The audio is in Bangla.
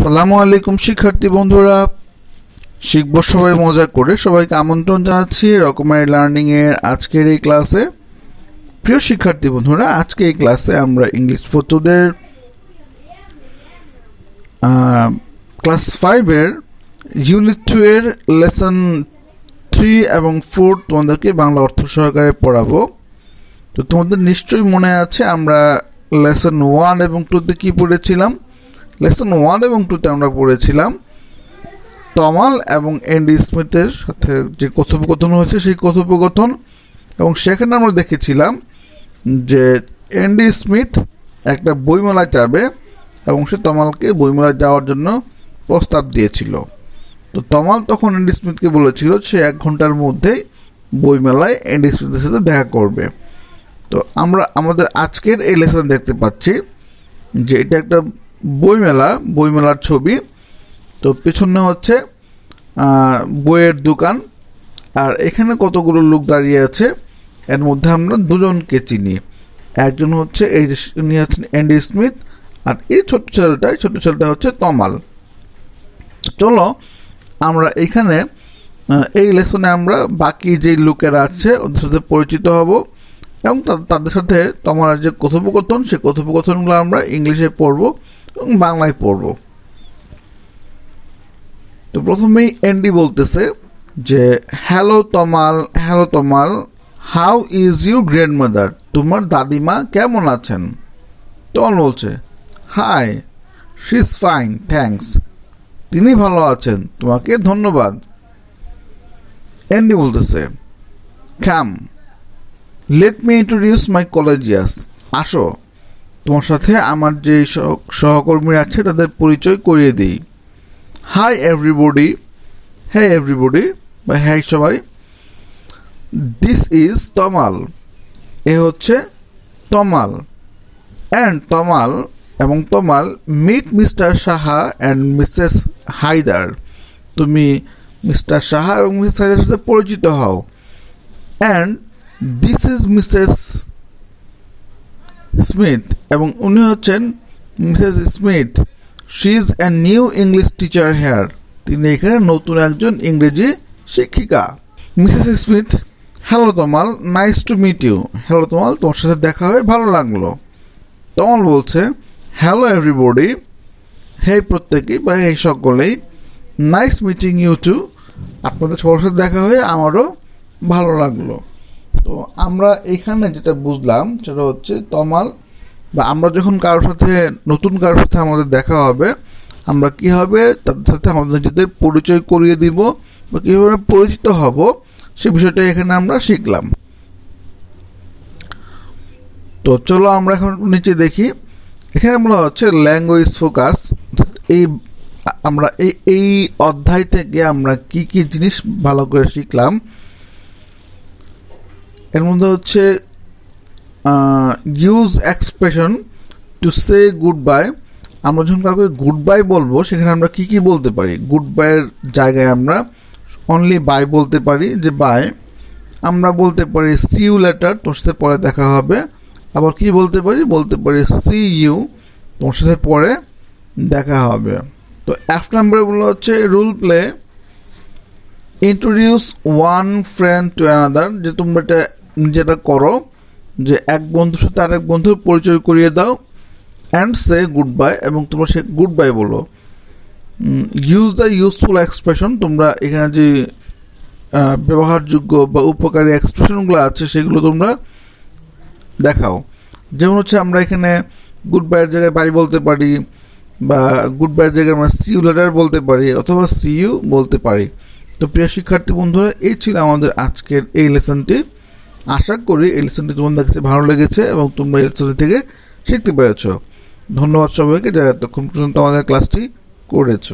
আসসালামু আলাইকুম শিক্ষার্থী বন্ধুরা। শিখব সবাই মজা করে। সবাইকে আমন্ত্রণ জানাচ্ছি রকমারি লার্নিং এর আজকের এই ক্লাসে। প্রিয় শিক্ষার্থী বন্ধুরা, আজকে এই ক্লাসে আমরা ইংলিশ ফটোদের ক্লাস ফাইভের ইউনিট টু এর লেসন থ্রি এবং ফোর তোমাদেরকে বাংলা অর্থ সহকারে পড়াবো। তো তোমাদের নিশ্চয়ই মনে আছে আমরা লেসন ওয়ান এবং টুতে কী পড়েছিলাম? লেসন ওয়ান এবং টুতে আমরা পড়েছিলাম তমাল এবং এন্ডি স্মিথের সাথে যে কথোপকথন হয়েছে, সেই কথোপকথন। এবং সেখানে আমরা দেখেছিলাম যে এন্ডি স্মিথ একটা বইমেলায় যাবে এবং সে তমালকে বইমেলায় যাওয়ার জন্য প্রস্তাব দিয়েছিল। তো তমাল তখন এন্ডি স্মিথকে বলেছিল সে এক ঘণ্টার মধ্যেই বইমেলায় এন্ডি স্মিথের সাথে দেখা করবে। তো আমরা, আমাদের আজকের এই লেসন দেখতে পাচ্ছি যে এটা একটা বইমেলা, বইমেলার ছবি। তো পেছনে হচ্ছে বইয়ের দোকান। আর এখানে কতগুলো লোক দাঁড়িয়ে আছে, এর মধ্যে আমরা দুজনকে চিনি। একজন হচ্ছে এই যে, উনি হচ্ছেন অ্যান্ডি স্মিথ আর এই ছোট ছেলেটা ছোট ছেলেটা হচ্ছে তমাল। চলো, আমরা এখানে এই লেসনে আমরা বাকি যে লোকেরা আছে, ওদের সাথে পরিচিত হব। এবং তাদের সাথে তোমার যে কথোপকথন সেই কথোপকথনগুলো আমরা ইংলিশে পড়ব। এবং বাংলায় পড়ব। তো প্রথমেই এন্ডি বলতেছে যে hello Tamal hello Tamal how is you grandmother তোমার দাদিমা কেমন আছেন? তমাল বলছে hi she is fine thanks তিনি ভালো আছেন, তোমাকে ধন্যবাদ। এন্ডি বলতেছে খ্যাম let me introduce my colleagues আসো। তোমার সাথে আমার যে সহকর্মীরা আছে, তাদের পরিচয় করিয়ে দিই। হাই এভরিবডি হ্যাঁ এভরিবডি বা হ্যাঁ সবাই। দিস ইজ তমাল এ হচ্ছে তমাল অ্যান্ড তমাল এবং Tamal meet Mr Saha and Mrs Haider তুমি মিস্টার সাহা এবং মিসেস হায়দার সাথে পরিচিত হও। And this is Mrs Smith এবং উনি হচ্ছেন Mrs Smith she is a new English teacher here তিনি এখানে নতুন একজন ইংরেজি শিক্ষিকা। Mrs Smith hello Tamal nice to meet you hello Tamal তোমার সাথে দেখা হয়ে ভালো লাগল। তমাল বলছে হ্যালো এভরিবডি হে প্রত্যেকেই বা এই সকলেই নাইস মিটিং ইউ টু আপনাদের সবার সাথে দেখা হয়ে আমারও ভালো লাগল। তো আমরা এখানে যেটা বুঝলাম সেটা হচ্ছে তমাল বা আমরা যখন কারোর সাথে, নতুন কারোর সাথে আমাদের দেখা হবে, আমরা কি হবে? তাদের সাথে আমাদের নিজেদের পরিচয় করিয়ে দিব বা কীভাবে পরিচিত হব সে বিষয়টা এখানে আমরা শিখলাম। তো চলো আমরা এখন নিচে দেখি। এখানে আমরা হচ্ছে ল্যাঙ্গুয়েজ ফোকাস এই, আমরা এই এই অধ্যায় থেকে আমরা কি কি জিনিস ভালো করে শিখলাম এর মধ্যে হচ্ছে use expression to say goodbye আমরা যখন কাউকে গুড বাই বলব, সেখানে আমরা কি কি বলতে পারি? গুড বাইয়ের জায়গায় আমরা অনলি বাই বলতে পারি, যে বাই আমরা বলতে পারি সি ইউ লেটার তোর সাথে পরে দেখা হবে। আবার কি বলতে পারি? বলতে পারি সি ইউ তোমার সাথে পরে দেখা হবে। তো এফ নাম্বারগুলো হচ্ছে role play introduce one friend to another যে তোমরা এটা যেটা করো, যে এক বন্ধুর সাথে আরেক বন্ধুর পরিচয় করিয়ে দাও অ্যান্ড সে গুড বাই এবং তোমরা সে গুড বাই বলো ইউজ দ্য ইউজফুল এক্সপ্রেশন তোমরা এখানে যে ব্যবহারযোগ্য বা উপকারী এক্সপ্রেশনগুলো আছে সেগুলো তোমরা দেখাও। যেমন হচ্ছে আমরা এখানে গুড বাইয়ের জায়গায় বাই বলতে পারি বা গুড বাইয়ের জায়গায় আমরা সি ইউ লেটার বলতে পারি অথবা সি ইউ বলতে পারি। তো প্রিয় শিক্ষার্থী বন্ধুরা, এই ছিল আমাদের আজকের এই লেসনটি আশা করি এই লেসনটি তোমাদের কাছে ভালো লেগেছে এবং তোমরা এই লেসনটি থেকে শিখতে পেরেছ। ধন্যবাদ সবাইকে, যারা এতক্ষণ পর্যন্ত আমাদের ক্লাসটি করেছ।